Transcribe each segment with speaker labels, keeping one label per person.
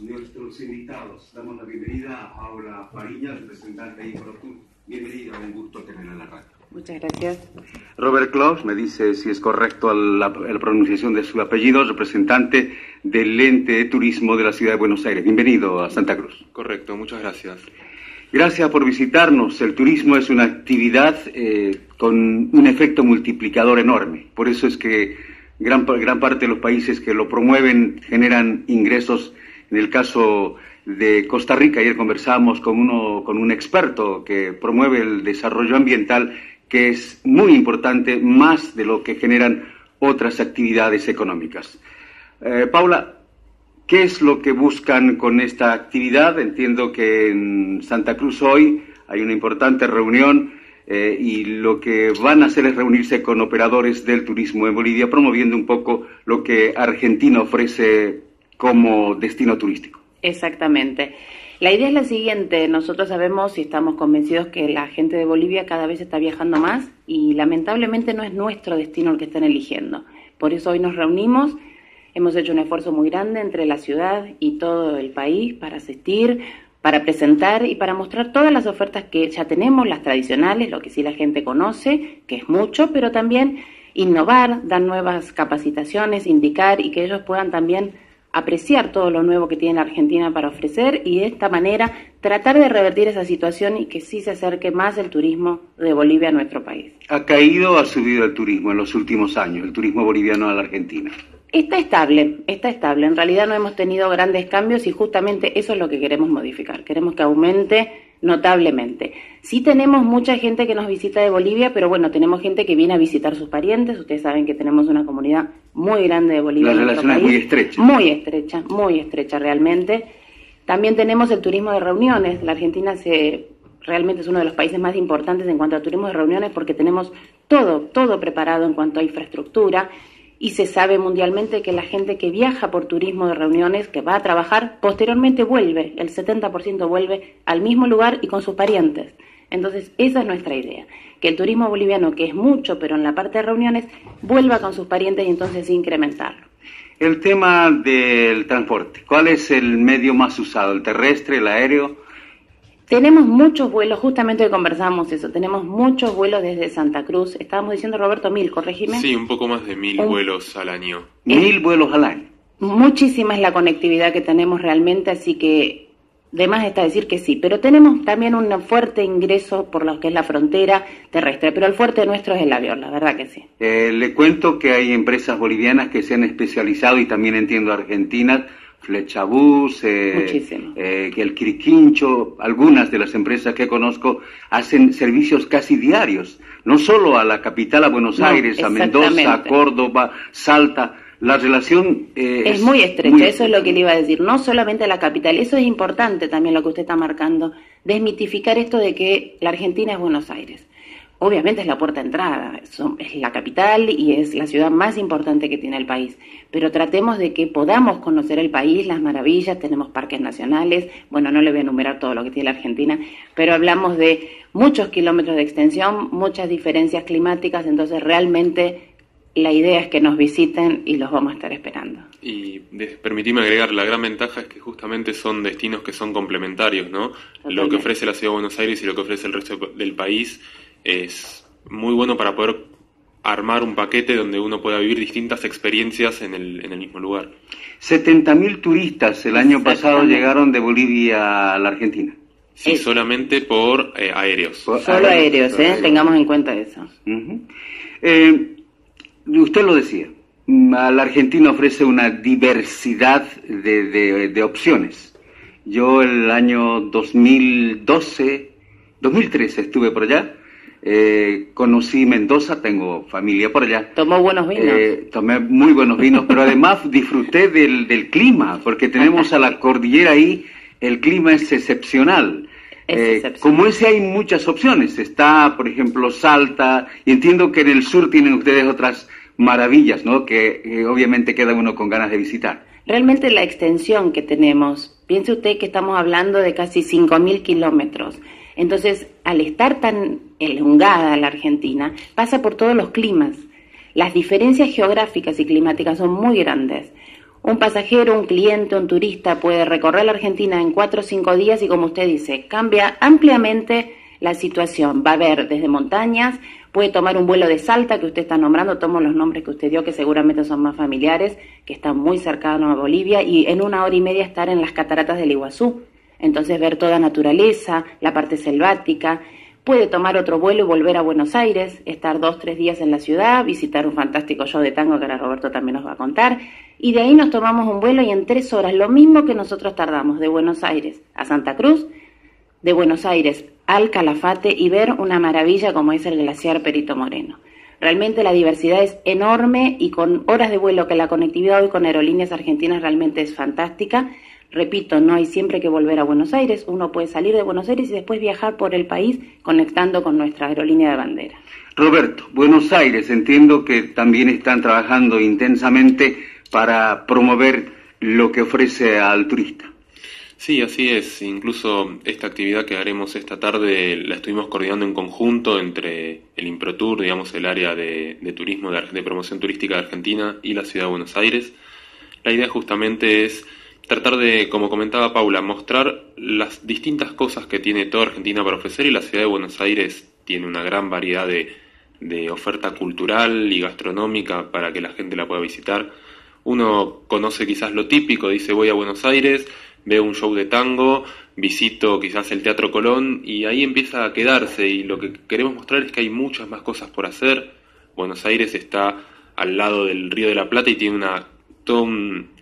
Speaker 1: Nuestros invitados, damos la bienvenida a Paula Fariña, representante de Infotur. Bienvenida, un gusto tenerla en la radio.
Speaker 2: Muchas gracias.
Speaker 1: Robert Klaus me dice si es correcto la, la, pronunciación de su apellido, representante del ente de turismo de la ciudad de Buenos Aires. Bienvenido a Santa Cruz.
Speaker 3: Correcto, muchas gracias.
Speaker 1: Gracias por visitarnos. El turismo es una actividad eh, con un efecto multiplicador enorme. Por eso es que gran, gran parte de los países que lo promueven generan ingresos. En el caso de Costa Rica, ayer conversamos con, uno, con un experto que promueve el desarrollo ambiental, que es muy importante, más de lo que generan otras actividades económicas. Eh, Paula, ¿Qué es lo que buscan con esta actividad? Entiendo que en Santa Cruz hoy hay una importante reunión eh, y lo que van a hacer es reunirse con operadores del turismo en Bolivia, promoviendo un poco lo que Argentina ofrece como destino turístico.
Speaker 2: Exactamente. La idea es la siguiente, nosotros sabemos y estamos convencidos que la gente de Bolivia cada vez está viajando más y lamentablemente no es nuestro destino el que están eligiendo. Por eso hoy nos reunimos Hemos hecho un esfuerzo muy grande entre la ciudad y todo el país para asistir, para presentar y para mostrar todas las ofertas que ya tenemos, las tradicionales, lo que sí la gente conoce, que es mucho, pero también innovar, dar nuevas capacitaciones, indicar y que ellos puedan también apreciar todo lo nuevo que tiene la Argentina para ofrecer y de esta manera tratar de revertir esa situación y que sí se acerque más el turismo de Bolivia a nuestro país.
Speaker 1: ¿Ha caído o ha subido el turismo en los últimos años, el turismo boliviano a la Argentina?
Speaker 2: Está estable, está estable. En realidad no hemos tenido grandes cambios y justamente eso es lo que queremos modificar. Queremos que aumente notablemente. Sí tenemos mucha gente que nos visita de Bolivia, pero bueno, tenemos gente que viene a visitar sus parientes. Ustedes saben que tenemos una comunidad muy grande de Bolivia.
Speaker 1: La relación es muy estrecha.
Speaker 2: Muy estrecha, muy estrecha realmente. También tenemos el turismo de reuniones. La Argentina se realmente es uno de los países más importantes en cuanto a turismo de reuniones porque tenemos todo, todo preparado en cuanto a infraestructura y se sabe mundialmente que la gente que viaja por turismo de reuniones, que va a trabajar, posteriormente vuelve, el 70% vuelve al mismo lugar y con sus parientes. Entonces, esa es nuestra idea, que el turismo boliviano, que es mucho, pero en la parte de reuniones, vuelva con sus parientes y entonces incrementarlo.
Speaker 1: El tema del transporte, ¿cuál es el medio más usado? ¿El terrestre, el aéreo?
Speaker 2: Tenemos muchos vuelos, justamente conversamos eso, tenemos muchos vuelos desde Santa Cruz. Estábamos diciendo, Roberto, mil, corregime.
Speaker 3: Sí, un poco más de mil vuelos al año.
Speaker 1: Mil vuelos al año.
Speaker 2: Muchísima es la conectividad que tenemos realmente, así que de más está decir que sí. Pero tenemos también un fuerte ingreso por lo que es la frontera terrestre, pero el fuerte nuestro es el avión, la verdad que sí.
Speaker 1: Eh, le cuento que hay empresas bolivianas que se han especializado, y también entiendo argentinas, Flechabús, eh, eh, el Quiriquincho, algunas de las empresas que conozco hacen servicios casi diarios, no solo a la capital, a Buenos Aires, a Mendoza, a Córdoba, Salta. La relación
Speaker 2: eh, es, muy estrecha, eso es lo que le iba a decir, no solamente a la capital, eso es importante también lo que usted está marcando, desmitificar esto de que la Argentina es Buenos Aires. Obviamente es la puerta de entrada, es la capital y es la ciudad más importante que tiene el país, pero tratemos de que podamos conocer el país, las maravillas, tenemos parques nacionales, bueno, no le voy a enumerar todo lo que tiene la Argentina, pero hablamos de muchos kilómetros de extensión, muchas diferencias climáticas, entonces realmente la idea es que nos visiten y los vamos a estar esperando.
Speaker 3: Y permitime agregar, la gran ventaja es que justamente son destinos que son complementarios, ¿no? Lo que ofrece la Ciudad de Buenos Aires y lo que ofrece el resto del país es muy bueno para poder armar un paquete donde uno pueda vivir distintas experiencias en el, en el mismo lugar.
Speaker 1: 70.000 turistas el año pasado llegaron de Bolivia a la Argentina.
Speaker 3: Sí, solamente por eh, aéreos.
Speaker 2: Solo aéreos, ¿eh? tengamos en cuenta eso.
Speaker 1: Eh, usted lo decía, la Argentina ofrece una diversidad de, de opciones. Yo el año 2012, 2013 estuve por allá eh, conocí Mendoza, tengo familia por allá.
Speaker 2: ¿Tomó buenos vinos?
Speaker 1: Eh, tomé muy buenos vinos, pero además disfruté del, del, clima, porque tenemos a la cordillera ahí, el clima es excepcional. Eh, como ese hay muchas opciones. Está, por ejemplo, Salta, y entiendo que en el sur tienen ustedes otras maravillas, ¿no? Que obviamente queda uno con ganas de visitar.
Speaker 2: Realmente la extensión que tenemos, piense usted que estamos hablando de casi 5.000 kilómetros. Entonces, al estar tan elongada la Argentina, pasa por todos los climas. Las diferencias geográficas y climáticas son muy grandes. Un pasajero, un cliente, un turista puede recorrer la Argentina en cuatro o cinco días y como usted dice, cambia ampliamente la situación. Va a haber desde montañas, puede tomar un vuelo de Salta que usted está nombrando, tomo los nombres que usted dio que seguramente son más familiares, que están muy cercanos a Bolivia y en una hora y media estar en las cataratas del Iguazú. Entonces ver toda naturaleza, la parte selvática, Puede tomar otro vuelo y volver a Buenos Aires, estar dos, tres días en la ciudad, visitar un fantástico show de tango que ahora Roberto también nos va a contar. Y de ahí nos tomamos un vuelo y en tres horas, lo mismo que nosotros tardamos de Buenos Aires a Santa Cruz, de Buenos Aires al Calafate y ver una maravilla como es el glaciar Perito Moreno. Realmente la diversidad es enorme y con horas de vuelo que la conectividad hoy con aerolíneas argentinas realmente es fantástica Repito, no hay siempre que volver a Buenos Aires, uno puede salir de Buenos Aires y después viajar por el país conectando con nuestra aerolínea de bandera.
Speaker 1: Roberto, Buenos Aires, entiendo que también están trabajando intensamente para promover lo que ofrece al turista.
Speaker 3: Sí, así es. Incluso esta actividad que haremos esta tarde la estuvimos coordinando en conjunto entre el Improtur, digamos, el área de, turismo, de, de promoción turística de Argentina y la ciudad de Buenos Aires. La idea justamente es tratar de, como comentaba Paula, mostrar las distintas cosas que tiene toda Argentina para ofrecer y la ciudad de Buenos Aires tiene una gran variedad de, de oferta cultural y gastronómica para que la gente la pueda visitar. Uno conoce quizás lo típico, dice voy a Buenos Aires, veo un show de tango, visito quizás el Teatro Colón y ahí empieza a quedarse y lo que queremos mostrar es que hay muchas más cosas por hacer. Buenos Aires está al lado del Río de la Plata y tiene una todo un,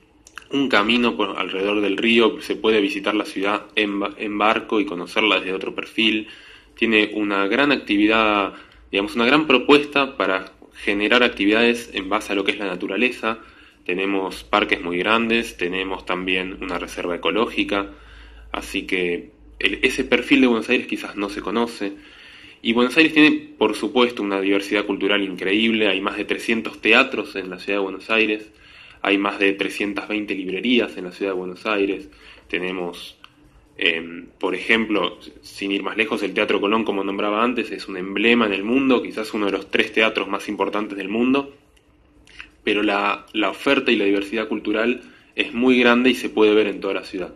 Speaker 3: un camino por alrededor del río, se puede visitar la ciudad en, en, barco y conocerla desde otro perfil. Tiene una gran actividad, digamos, una gran propuesta para generar actividades en base a lo que es la naturaleza. Tenemos parques muy grandes, tenemos también una reserva ecológica, así que ese perfil de Buenos Aires quizás no se conoce. Y Buenos Aires tiene, por supuesto, una diversidad cultural increíble, hay más de 300 teatros en la ciudad de Buenos Aires, hay más de 320 librerías en la ciudad de Buenos Aires. Tenemos, em, por ejemplo, sin ir más lejos, el Teatro Colón, como nombraba antes, es un emblema en el mundo, quizás uno de los tres teatros más importantes del mundo. Pero la, la oferta y la diversidad cultural es muy grande y se puede ver en toda la ciudad.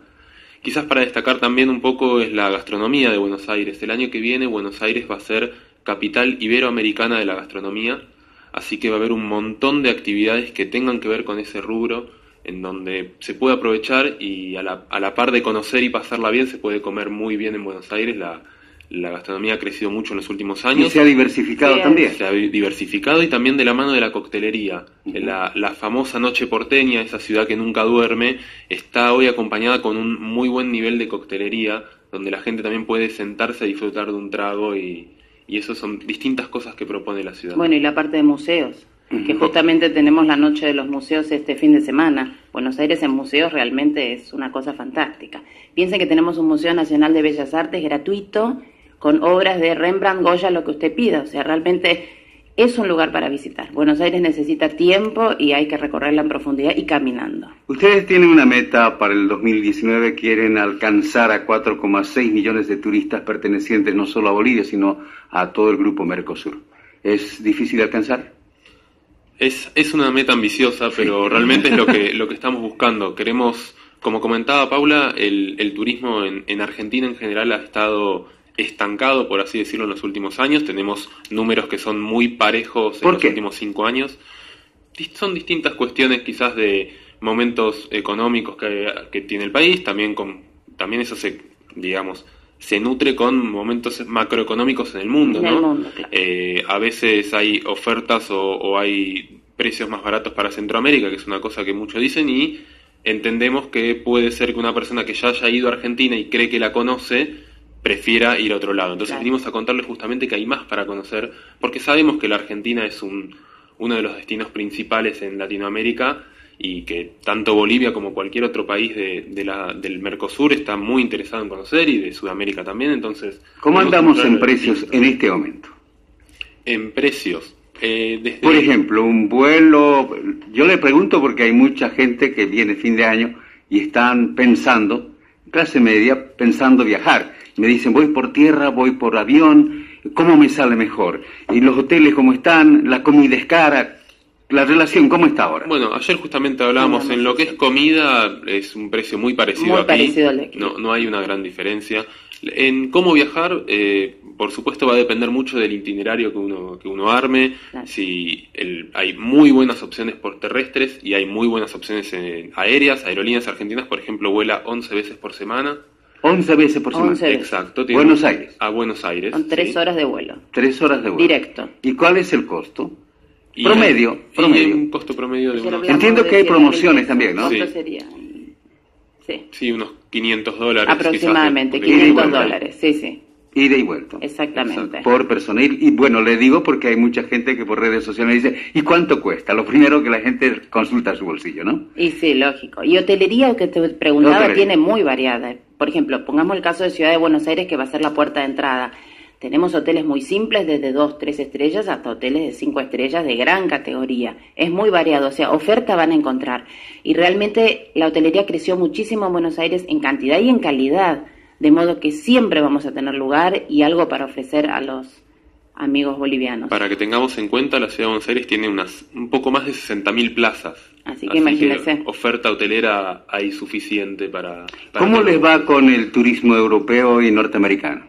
Speaker 3: Quizás para destacar también un poco es la gastronomía de Buenos Aires. El año que viene Buenos Aires va a ser capital iberoamericana de la gastronomía así que va a haber un montón de actividades que tengan que ver con ese rubro, en donde se puede aprovechar y a la, a la par de conocer y pasarla bien, se puede comer muy bien en Buenos Aires. La, la gastronomía ha crecido mucho en los últimos años.
Speaker 1: Y se ha diversificado también.
Speaker 3: Se ha diversificado y también de la mano de la coctelería. la, la, famosa Noche Porteña, esa ciudad que nunca duerme, está hoy acompañada con un muy buen nivel de coctelería, donde la gente también puede sentarse a disfrutar de un trago y, y eso son distintas cosas que propone la ciudad.
Speaker 2: Bueno, y la parte de museos, que justamente tenemos la noche de los museos este fin de semana. Buenos Aires en museos realmente es una cosa fantástica. Piensen que tenemos un Museo Nacional de Bellas Artes gratuito, con obras de Rembrandt, Goya, lo que usted pida. O sea, realmente es un lugar para visitar. Buenos Aires necesita tiempo y hay que recorrerla en profundidad y caminando.
Speaker 1: Ustedes tienen una meta para el 2019, quieren alcanzar a 4,6 millones de turistas pertenecientes no solo a Bolivia, sino a todo el grupo Mercosur. ¿Es difícil de alcanzar?
Speaker 3: Es, es una meta ambiciosa, pero realmente es lo que, lo que estamos buscando. Queremos, como comentaba Paula, el, el turismo en, en Argentina en general ha estado estancado, por así decirlo, en los últimos años. Tenemos números que son muy parejos en los últimos cinco años. Son distintas cuestiones quizás de momentos económicos que, tiene el país, también, con, también eso se, digamos, se nutre con momentos macroeconómicos en el mundo, ¿no? Eh, a veces hay ofertas o, o, hay precios más baratos para Centroamérica, que es una cosa que muchos dicen, y entendemos que puede ser que una persona que ya haya ido a Argentina y cree que la conoce, prefiera ir a otro lado. Entonces venimos a contarles justamente que hay más para conocer, porque sabemos que la Argentina es un, uno de los destinos principales en Latinoamérica y que tanto Bolivia como cualquier otro país de, la, del Mercosur está muy interesado en conocer y de Sudamérica también. Entonces,
Speaker 1: ¿cómo andamos en precios en este momento?
Speaker 3: En precios.
Speaker 1: Eh, Por ejemplo, un vuelo, yo le pregunto porque hay mucha gente que viene fin de año y están pensando, clase media, pensando viajar me dicen, voy por tierra, voy por avión, ¿cómo me sale mejor? Y los hoteles, ¿cómo están? La comida es cara. la relación, ¿cómo está ahora?
Speaker 3: Bueno, ayer justamente hablábamos en lo que es comida, es un precio muy parecido
Speaker 2: muy
Speaker 3: aquí.
Speaker 2: Parecido al
Speaker 3: no, no hay una gran diferencia. En cómo viajar, eh, por supuesto, va a depender mucho del itinerario que uno, que uno arme. Si el, hay muy buenas opciones por terrestres y hay muy buenas opciones en, aéreas. Aerolíneas Argentinas, por ejemplo, vuela 11 veces por semana.
Speaker 1: 11 veces por semana.
Speaker 3: Exacto.
Speaker 1: Buenos Aires.
Speaker 3: A Buenos Aires.
Speaker 2: Son tres horas de vuelo.
Speaker 1: Tres horas de vuelo.
Speaker 2: Directo.
Speaker 1: ¿Y cuál es el costo? promedio. promedio.
Speaker 3: un costo promedio de unos...
Speaker 1: Entiendo que hay promociones también, ¿no?
Speaker 2: Sí. Sería?
Speaker 3: Sí. sí, unos 500 dólares.
Speaker 2: Aproximadamente, 500 dólares, sí, sí.
Speaker 1: Ida y vuelta.
Speaker 2: Exactamente.
Speaker 1: Por persona. Y, bueno, le digo porque hay mucha gente que por redes sociales dice, ¿y cuánto cuesta? Lo primero que la gente consulta su bolsillo, ¿no?
Speaker 2: Y sí, lógico. Y hotelería, que te preguntaba, tiene muy variada. Por ejemplo, pongamos el caso de Ciudad de Buenos Aires, que va a ser la puerta de entrada. Tenemos hoteles muy simples, desde dos, tres estrellas hasta hoteles de cinco estrellas de gran categoría. Es muy variado, o sea, oferta van a encontrar. Y realmente la hotelería creció muchísimo en Buenos Aires en cantidad y en calidad, de modo que siempre vamos a tener lugar y algo para ofrecer a los amigos bolivianos.
Speaker 3: Para que tengamos en cuenta, la ciudad de Buenos Aires tiene unas un poco más de 60.000 plazas.
Speaker 2: Así que imagínense.
Speaker 3: oferta hotelera hay suficiente para... para
Speaker 1: ¿Cómo les va con el turismo europeo y norteamericano?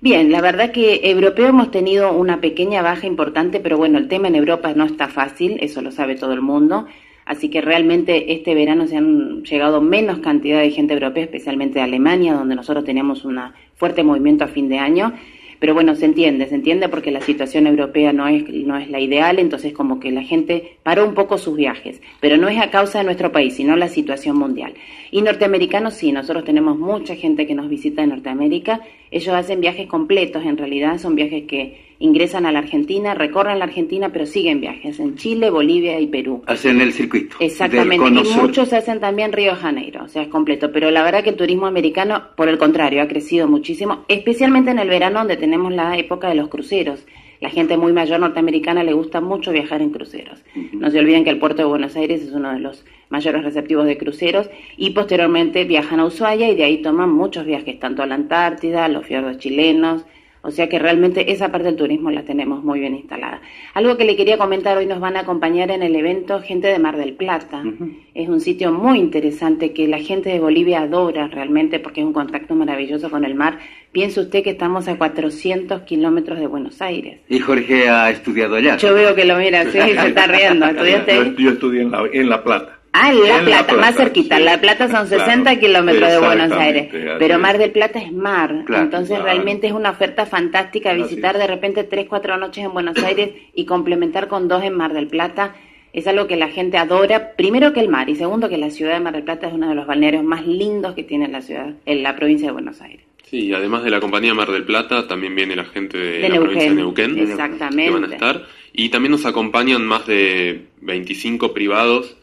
Speaker 2: Bien, la verdad que europeo hemos tenido una pequeña baja importante, pero bueno, el tema en Europa no está fácil, eso lo sabe todo el mundo. Así que realmente este verano se han llegado menos cantidad de gente europea, especialmente de Alemania, donde nosotros teníamos un fuerte movimiento a fin de año. Pero bueno, se entiende, se entiende porque la situación europea no es, no es la ideal, entonces como que la gente paró un poco sus viajes, pero no es a causa de nuestro país, sino la situación mundial. Y norteamericanos sí, nosotros tenemos mucha gente que nos visita de Norteamérica, ellos hacen viajes completos, en realidad son viajes que ingresan a la Argentina, recorren la Argentina, pero siguen viajes en Chile, Bolivia y Perú.
Speaker 1: Hacen el circuito.
Speaker 2: Exactamente, y muchos hacen también Río de Janeiro, o sea, es completo. Pero la verdad que el turismo americano, por el contrario, ha crecido muchísimo, especialmente en el verano donde tenemos la época de los cruceros. La gente muy mayor norteamericana le gusta mucho viajar en cruceros. No se olviden que el puerto de Buenos Aires es uno de los mayores receptivos de cruceros y posteriormente viajan a Ushuaia y de ahí toman muchos viajes, tanto a la Antártida, a los fiordos chilenos, o sea que realmente esa parte del turismo la tenemos muy bien instalada. Algo que le quería comentar, hoy nos van a acompañar en el evento gente de Mar del Plata. Es un sitio muy interesante que la gente de Bolivia adora realmente porque es un contacto maravilloso con el mar. Piense usted que estamos a 400 kilómetros de Buenos Aires.
Speaker 1: Y Jorge ha estudiado allá.
Speaker 2: Yo veo que lo mira, sí, se está riendo.
Speaker 4: ¿Estudiaste Yo, estudié en la, en la Plata.
Speaker 2: Ah, La, Plata, más cerquita. La Plata son 60 kilómetros de Buenos Aires. Pero Mar del Plata es mar. entonces realmente es una oferta fantástica visitar de repente tres, cuatro noches en Buenos Aires y complementar con dos en Mar del Plata. Es algo que la gente adora, primero que el mar y segundo que la ciudad de Mar del Plata es uno de los balnearios más lindos que tiene la ciudad, en la provincia de Buenos Aires.
Speaker 3: Sí, además de la compañía Mar del Plata, también viene la gente de, la provincia de Neuquén.
Speaker 2: Exactamente.
Speaker 3: Que van a estar. Y también nos acompañan más de 25 privados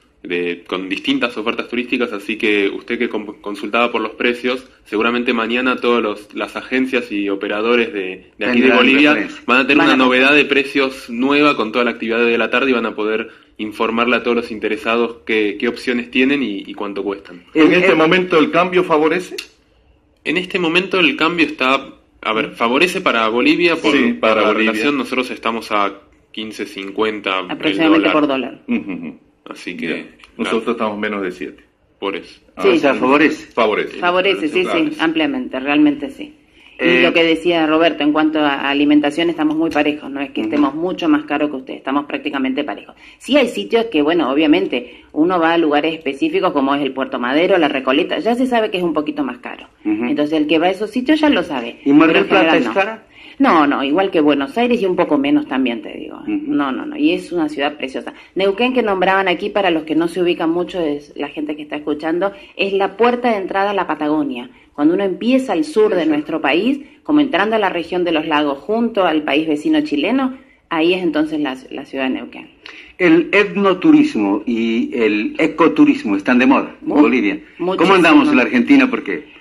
Speaker 3: con distintas ofertas turísticas, así que usted que consultaba por los precios, seguramente mañana todas las agencias y operadores de, aquí de Bolivia van a tener una novedad de precios nueva con toda la actividad de la tarde y van a poder informarle a todos los interesados qué, opciones tienen y, cuánto cuestan.
Speaker 4: ¿En este momento el cambio favorece?
Speaker 3: En este momento el cambio está, a ver, favorece para Bolivia por, para la relación, nosotros estamos a 15.50
Speaker 2: aproximadamente por dólar.
Speaker 3: Así que.
Speaker 4: Nosotros estamos menos de 7.
Speaker 3: Por eso.
Speaker 1: Sí, o sea, favorece.
Speaker 4: Favorece.
Speaker 2: Favorece, sí, sí, ampliamente, realmente sí. y eh, lo que decía Roberto, en cuanto a alimentación, estamos muy parejos, no es que estemos mucho más caros que ustedes, estamos prácticamente parejos. Sí hay sitios que, bueno, obviamente, uno va a lugares específicos como es el Puerto Madero, la Recoleta, ya se sabe que es un poquito más caro. Entonces, el que va a esos sitios ya lo sabe.
Speaker 1: ¿Y Mar del Plata es cara?
Speaker 2: No, no, igual que Buenos Aires y un poco menos también, te digo. No, no, no, y es una ciudad preciosa. Neuquén, que nombraban aquí, para los que no se ubican mucho, es la gente que está escuchando, es la puerta de entrada a la Patagonia. Cuando uno empieza al sur de nuestro país, como entrando a la región de los lagos junto al país vecino chileno, ahí es entonces la, ciudad de Neuquén.
Speaker 1: El etnoturismo y el ecoturismo están de moda en Bolivia. ¿Cómo andamos en la Argentina? ¿Por qué?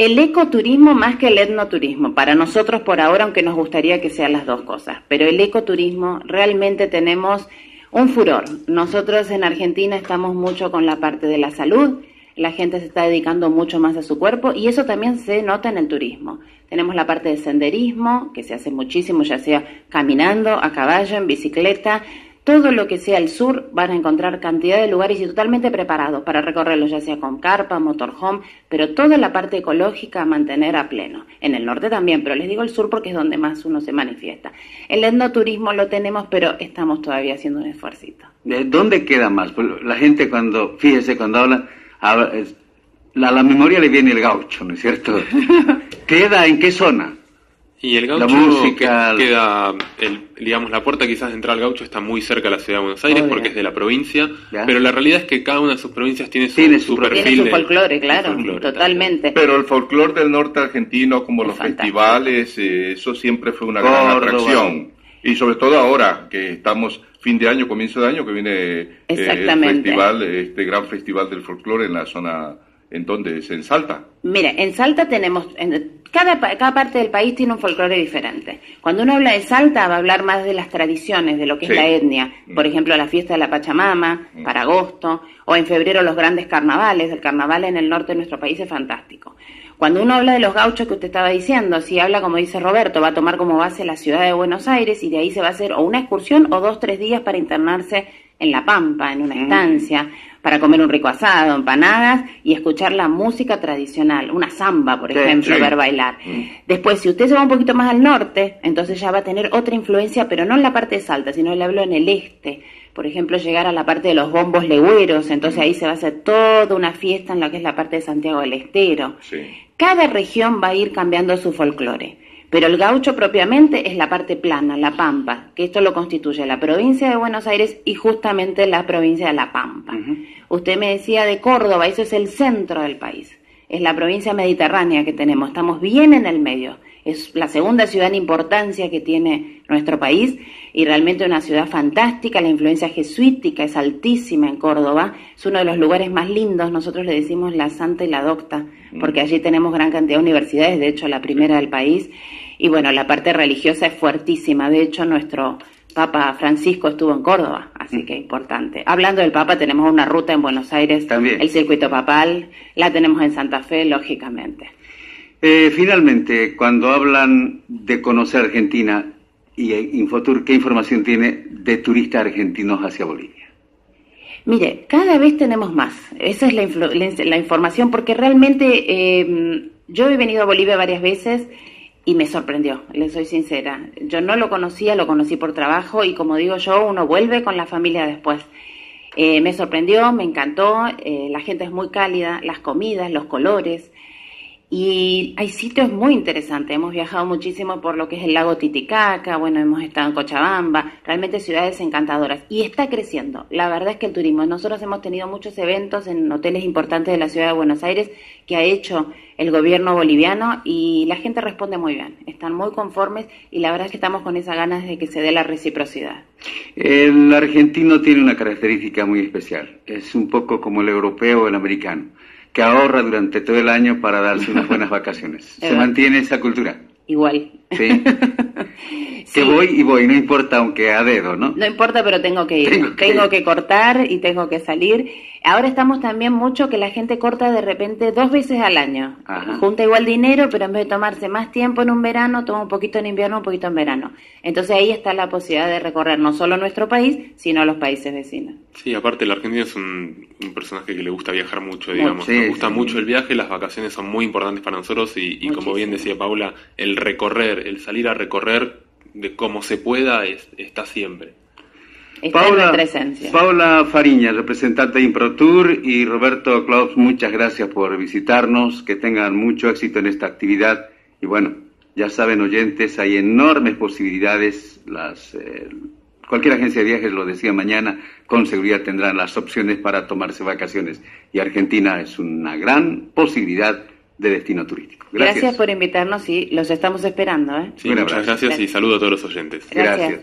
Speaker 2: El ecoturismo más que el etnoturismo, para nosotros por ahora, aunque nos gustaría que sean las dos cosas, pero el ecoturismo realmente tenemos un furor. Nosotros en Argentina estamos mucho con la parte de la salud, la gente se está dedicando mucho más a su cuerpo y eso también se nota en el turismo. Tenemos la parte de senderismo, que se hace muchísimo, ya sea caminando, a caballo, en bicicleta, todo lo que sea el sur van a encontrar cantidad de lugares y totalmente preparados para recorrerlo, ya sea con carpa, motorhome, pero toda la parte ecológica a mantener a pleno. En el norte también, pero les digo el sur porque es donde más uno se manifiesta. El endoturismo lo tenemos, pero estamos todavía haciendo un esfuerzo.
Speaker 1: ¿De dónde queda más? Pues, la gente cuando, fíjese, cuando habla, habla la, la memoria le viene el gaucho, ¿no es cierto? ¿Queda en qué zona?
Speaker 3: Y el gaucho música, queda, el, digamos, la puerta quizás de entrar al gaucho está muy cerca de la ciudad de Buenos Aires porque es de la provincia, pero la realidad es que cada una de sus provincias tiene su,
Speaker 2: tiene
Speaker 3: su,
Speaker 2: perfil. Tiene su folclore, claro, totalmente.
Speaker 4: Pero el folclore del norte argentino, como los festivales, eh, eso siempre fue una gran atracción. Y sobre todo ahora que estamos fin de año, comienzo de año, que viene eh, el festival, este gran festival del folclore en la zona ¿En dónde es? ¿En Salta?
Speaker 2: Mira, en Salta tenemos, cada, cada parte del país tiene un folclore diferente. Cuando uno habla de Salta va a hablar más de las tradiciones, de lo que es la etnia. Mm. Por ejemplo, la fiesta de la Pachamama, mm. para agosto, o en febrero los grandes carnavales. El carnaval en el norte de nuestro país es fantástico. Cuando uno habla de los gauchos que usted estaba diciendo, si habla como dice Roberto, va a tomar como base la ciudad de Buenos Aires y de ahí se va a hacer o una excursión o dos, tres días para internarse en La Pampa, en una mm. Para comer un rico asado, empanadas y escuchar la música tradicional, una samba, por ejemplo, ver bailar. Mm. Después, si usted se va un poquito más al norte, entonces ya va a tener otra influencia, pero no en la parte de Salta, sino le hablo en el este. Por ejemplo, llegar a la parte de los bombos legüeros, entonces ahí se va a hacer toda una fiesta en la que es la parte de Santiago del Estero. Cada región va a ir cambiando su folclore. Pero el gaucho propiamente es la parte plana, la pampa, que esto lo constituye la provincia de Buenos Aires y justamente la provincia de La Pampa. Usted me decía de Córdoba, eso es el centro del país, es la provincia mediterránea que tenemos, estamos bien en el medio, es la segunda ciudad en importancia que tiene nuestro país y realmente una ciudad fantástica, la influencia jesuítica es altísima en Córdoba, es uno de los lugares más lindos, nosotros le decimos la Santa y la Docta, porque allí tenemos gran cantidad de universidades, de hecho la primera del país, y bueno, la parte religiosa es fuertísima. De hecho, nuestro Papa Francisco estuvo en Córdoba, así que importante. Hablando del Papa, tenemos una ruta en Buenos Aires, También. el circuito papal, la tenemos en Santa Fe, lógicamente.
Speaker 1: Eh, finalmente, cuando hablan de conocer Argentina y Infotur, ¿qué información tiene de turistas argentinos hacia Bolivia?
Speaker 2: Mire, cada vez tenemos más. Esa es la, la información, porque realmente eh, yo he venido a Bolivia varias veces y me sorprendió, le soy sincera. Yo no lo conocía, lo conocí por trabajo y como digo yo, uno vuelve con la familia después. Eh, me sorprendió, me encantó, eh, la gente es muy cálida, las comidas, los colores. Y hay sitios muy interesantes. Hemos viajado muchísimo por lo que es el lago Titicaca, bueno, hemos estado en Cochabamba, realmente ciudades encantadoras. Y está creciendo. La verdad es que el turismo, nosotros hemos tenido muchos eventos en hoteles importantes de la ciudad de Buenos Aires que ha hecho el gobierno boliviano y la gente responde muy bien. Están muy conformes y la verdad es que estamos con esas ganas de que se dé la reciprocidad.
Speaker 1: El argentino tiene una característica muy especial. Es un poco como el europeo o el americano que ahorra durante todo el año para darse unas buenas vacaciones. ¿Se mantiene esa cultura?
Speaker 2: Igual.
Speaker 1: Sí. Que voy y voy, no importa aunque a dedo, ¿no?
Speaker 2: No importa, pero tengo que ir. Tengo que, cortar y tengo que salir. Ahora estamos también mucho que la gente corta de repente dos veces al año. Junta igual dinero, pero en vez de tomarse más tiempo en un verano, toma un poquito en invierno, un poquito en verano. Entonces ahí está la posibilidad de recorrer no solo nuestro país, sino los países vecinos.
Speaker 3: Sí, aparte el argentino es un, personaje que le gusta viajar mucho, digamos. le gusta mucho el viaje, las vacaciones son muy importantes para nosotros y, y como bien decía Paula, el recorrer, el salir a recorrer de cómo se pueda está siempre.
Speaker 1: Paula, Paula Fariña, representante de ImproTour, y Roberto Klaus, muchas gracias por visitarnos, que tengan mucho éxito en esta actividad. Y bueno, ya saben oyentes, hay enormes posibilidades, las, eh, cualquier agencia de viajes lo decía mañana, con seguridad tendrán las opciones para tomarse vacaciones. Y Argentina es una gran posibilidad de destino turístico.
Speaker 2: Gracias, por invitarnos y los estamos esperando. ¿eh?
Speaker 3: muchas gracias, y saludo a todos los oyentes.
Speaker 2: gracias.